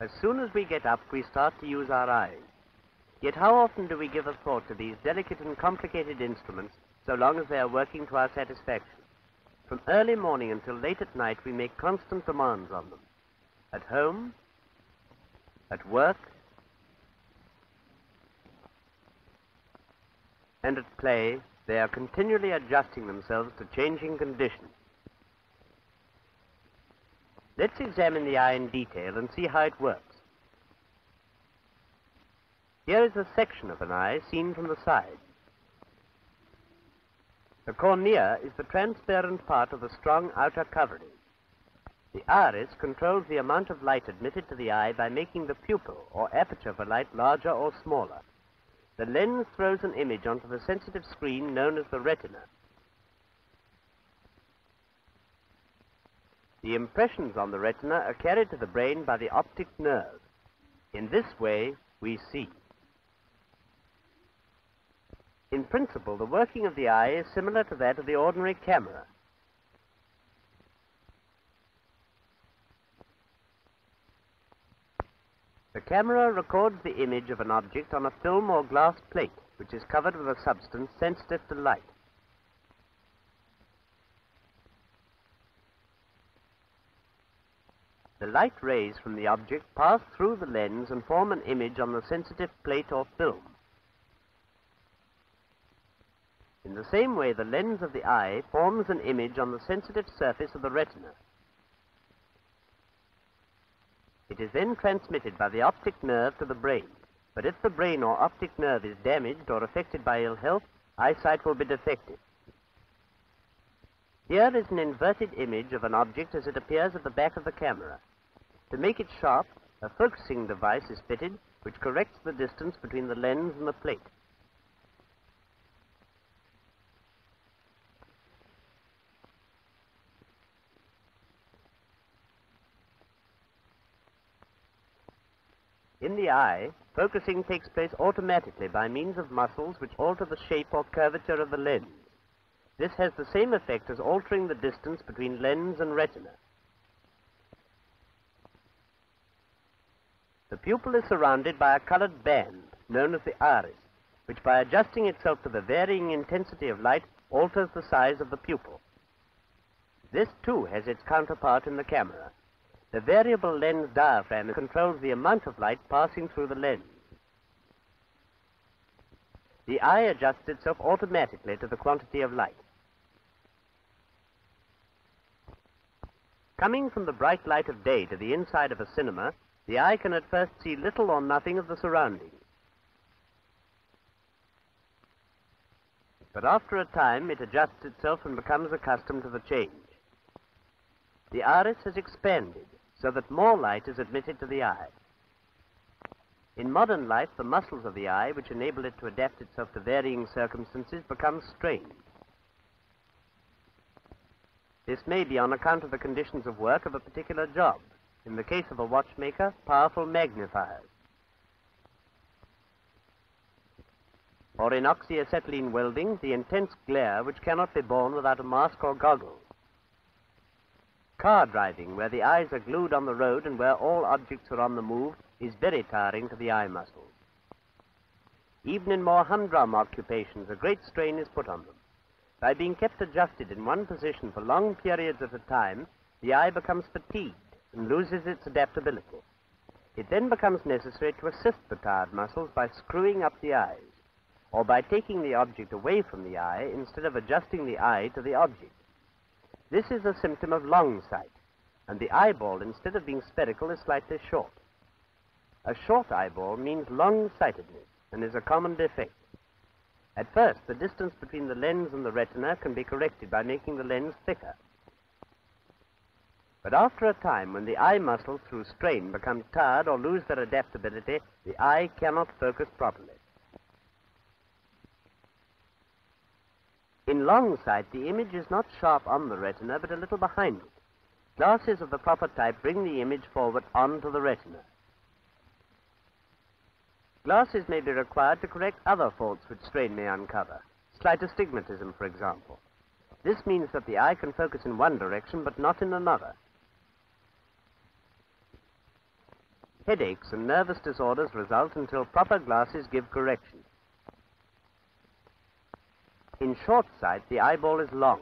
As soon as we get up, we start to use our eyes. Yet how often do we give a thought to these delicate and complicated instruments so long as they are working to our satisfaction? From early morning until late at night, we make constant demands on them. At home, at work, and at play, they are continually adjusting themselves to changing conditions. Let's examine the eye in detail and see how it works. Here is a section of an eye seen from the side. The cornea is the transparent part of the strong outer covering. The iris controls the amount of light admitted to the eye by making the pupil or aperture for light larger or smaller. The lens throws an image onto the sensitive screen known as the retina. The impressions on the retina are carried to the brain by the optic nerve. In this way, we see. In principle, the working of the eye is similar to that of the ordinary camera. The camera records the image of an object on a film or glass plate, which is covered with a substance sensitive to light. The light rays from the object pass through the lens and form an image on the sensitive plate or film. In the same way, the lens of the eye forms an image on the sensitive surface of the retina. It is then transmitted by the optic nerve to the brain. But if the brain or optic nerve is damaged or affected by ill health, eyesight will be defective. Here is an inverted image of an object as it appears at the back of the camera. To make it sharp, a focusing device is fitted which corrects the distance between the lens and the plate. In the eye, focusing takes place automatically by means of muscles which alter the shape or curvature of the lens. This has the same effect as altering the distance between lens and retina. The pupil is surrounded by a colored band known as the iris, which by adjusting itself to the varying intensity of light alters the size of the pupil. This too has its counterpart in the camera. The variable lens diaphragm controls the amount of light passing through the lens. The eye adjusts itself automatically to the quantity of light. Coming from the bright light of day to the inside of a cinema, the eye can at first see little or nothing of the surroundings. But after a time, it adjusts itself and becomes accustomed to the change. The iris has expanded so that more light is admitted to the eye. In modern life, the muscles of the eye, which enable it to adapt itself to varying circumstances, become strained. This may be on account of the conditions of work of a particular job. In the case of a watchmaker, powerful magnifiers. Or in oxyacetylene welding, the intense glare which cannot be borne without a mask or goggles. Car driving, where the eyes are glued on the road and where all objects are on the move, is very tiring to the eye muscles. Even in more humdrum occupations, a great strain is put on them. By being kept adjusted in one position for long periods at a time, the eye becomes fatigued and loses its adaptability. It then becomes necessary to assist the tired muscles by screwing up the eyes, or by taking the object away from the eye instead of adjusting the eye to the object. This is a symptom of long sight, and the eyeball, instead of being spherical, is slightly short. A short eyeball means long-sightedness and is a common defect. At first, the distance between the lens and the retina can be corrected by making the lens thicker. But after a time, when the eye muscles through strain become tired or lose their adaptability, the eye cannot focus properly. In long sight, the image is not sharp on the retina, but a little behind it. Glasses of the proper type bring the image forward onto the retina. Glasses may be required to correct other faults which strain may uncover. Slight astigmatism, for example. This means that the eye can focus in one direction, but not in another. Headaches and nervous disorders result until proper glasses give correction. In short sight, the eyeball is long.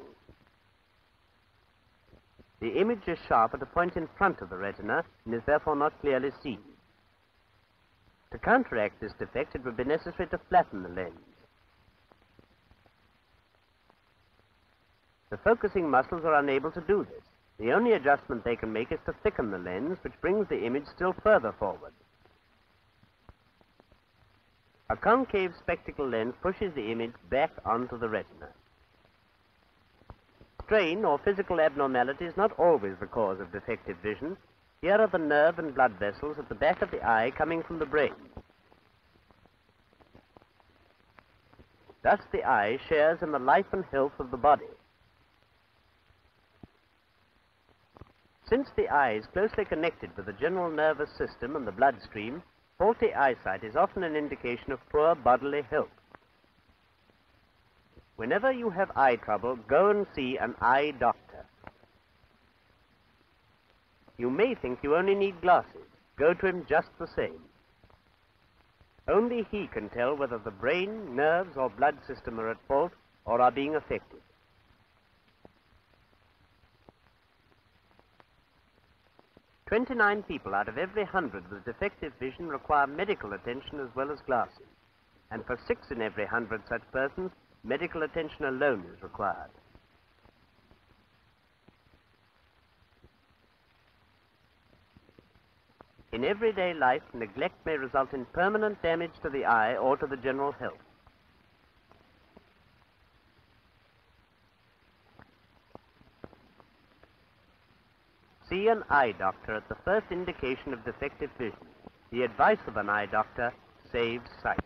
The image is sharp at a point in front of the retina and is therefore not clearly seen. To counteract this defect, it would be necessary to flatten the lens. The focusing muscles are unable to do this. The only adjustment they can make is to thicken the lens, which brings the image still further forward. A concave spectacle lens pushes the image back onto the retina. Strain or physical abnormality is not always the cause of defective vision. Here are the nerve and blood vessels at the back of the eye coming from the brain. Thus the eye shares in the life and health of the body. Since the eye is closely connected with the general nervous system and the bloodstream, faulty eyesight is often an indication of poor bodily health. Whenever you have eye trouble, go and see an eye doctor. You may think you only need glasses. Go to him just the same. Only he can tell whether the brain, nerves, or blood system are at fault or are being affected. Twenty-nine people out of every hundred with defective vision require medical attention as well as glasses. And for six in every hundred such persons, medical attention alone is required. In everyday life, neglect may result in permanent damage to the eye or to the general health. See an eye doctor at the first indication of defective vision. The advice of an eye doctor saves sight.